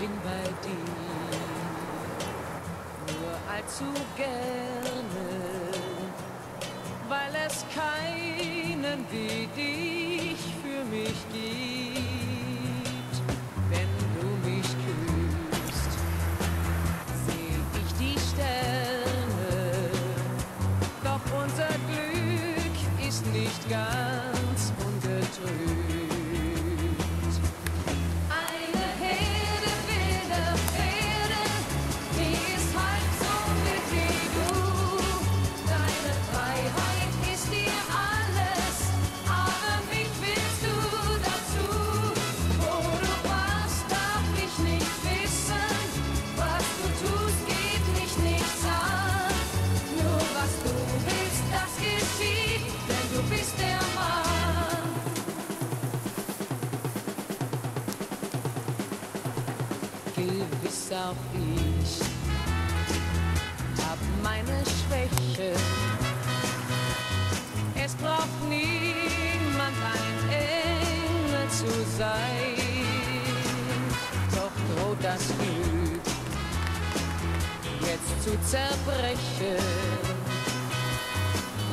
bin bei dir nur allzu gerne, weil es keinen wie dich für mich gibt. Wenn du mich küsst, seh ich die Sterne, doch unser Glück ist nicht ganz. Gewiss auch ich hab meine Schwäche. Es braucht niemand ein Engel zu sein, doch droht das Glück jetzt zu zerbrechen.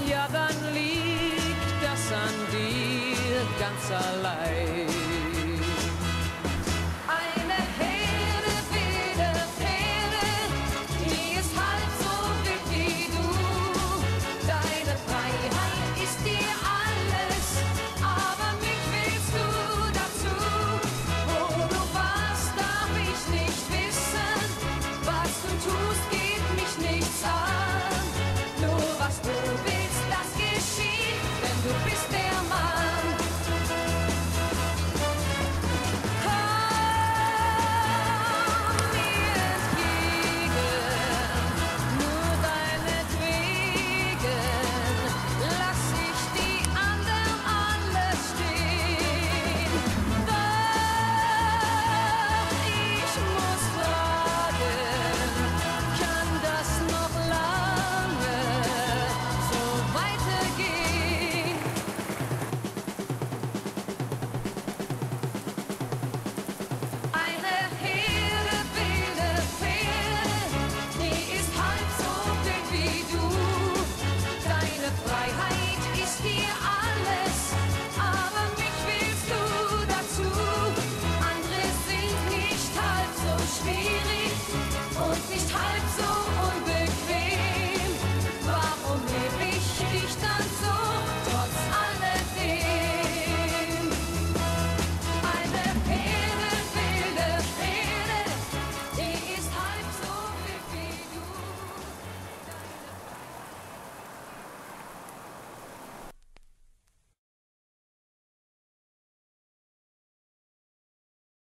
Ja, dann liegt das an dir ganz allein.